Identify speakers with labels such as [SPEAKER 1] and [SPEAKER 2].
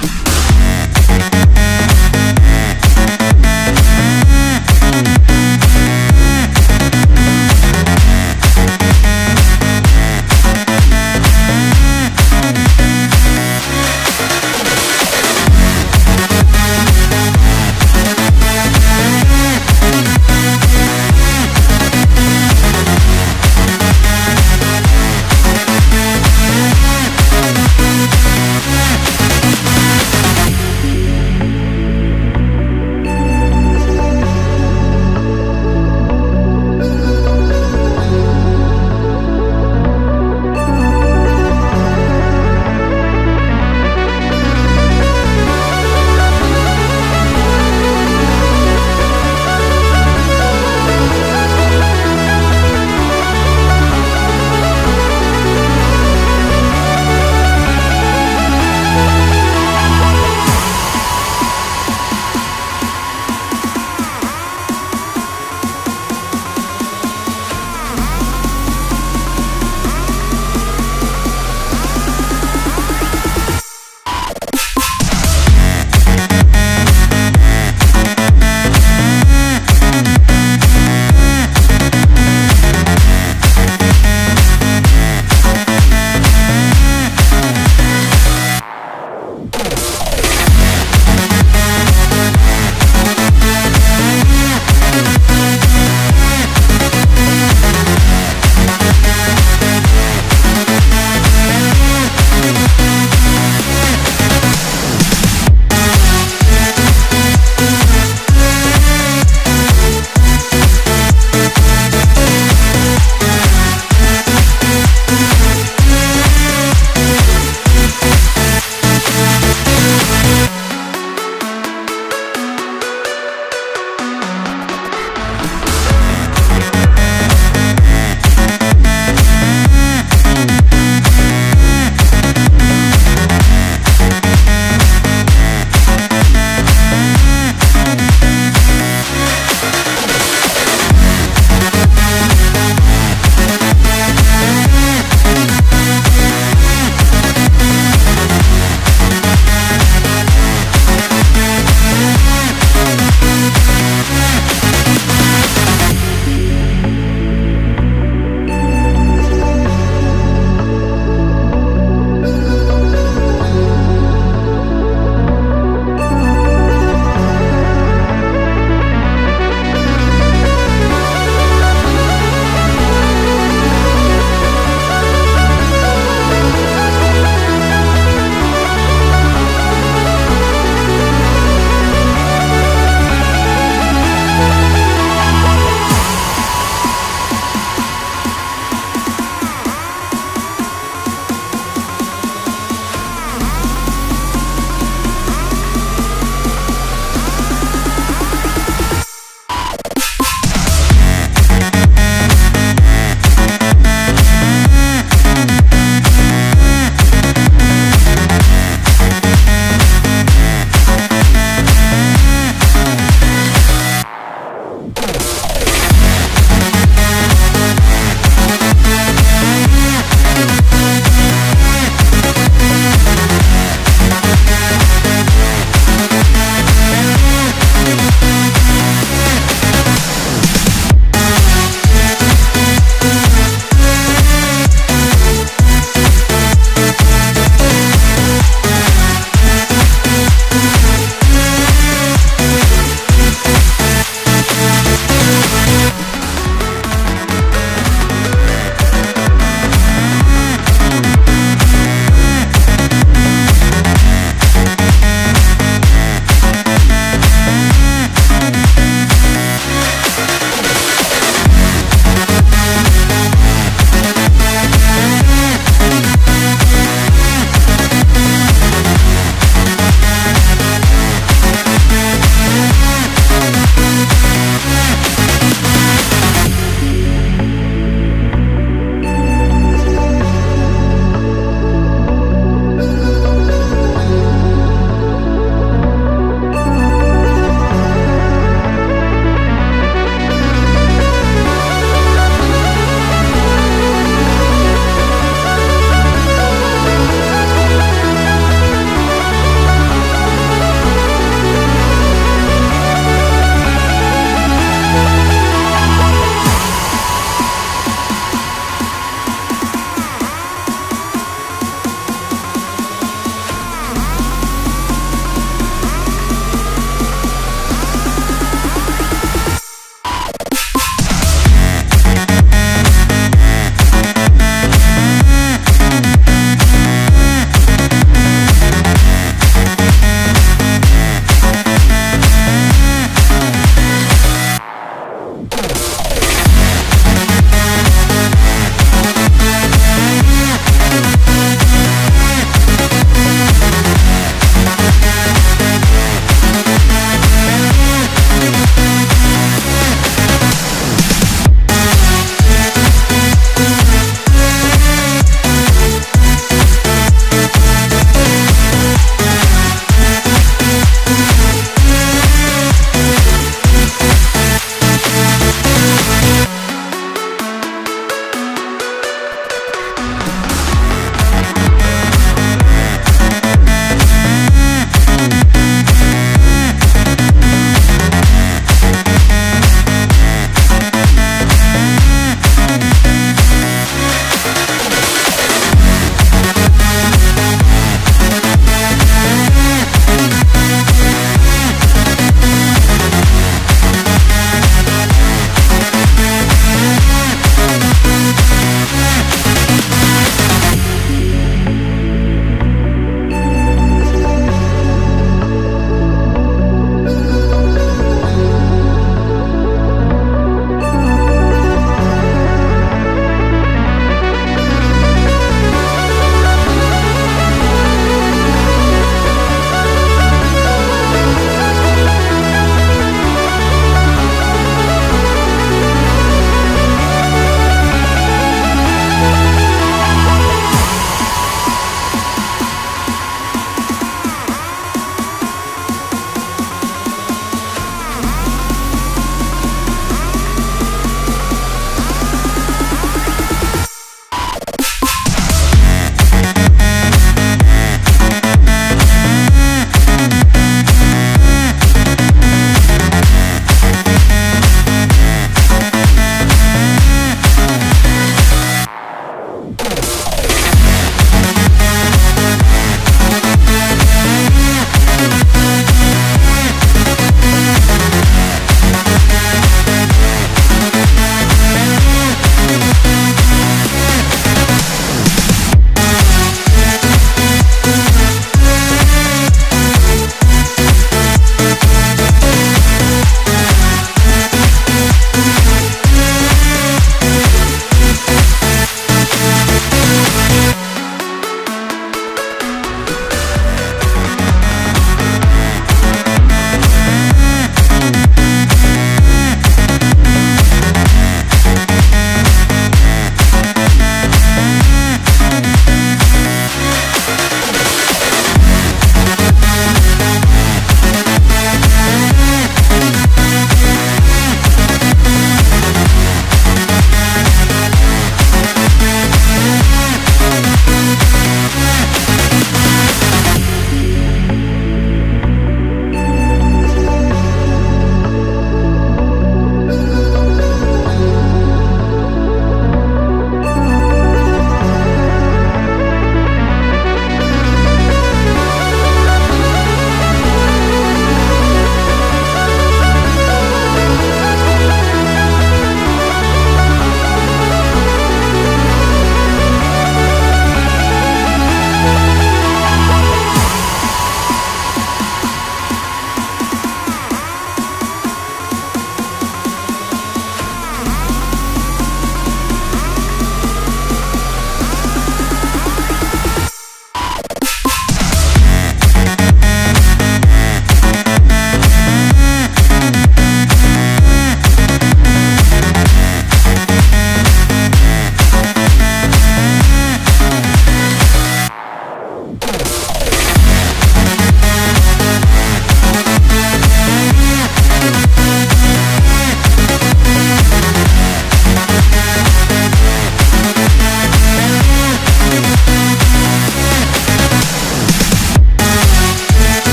[SPEAKER 1] Bye.